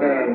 Hey.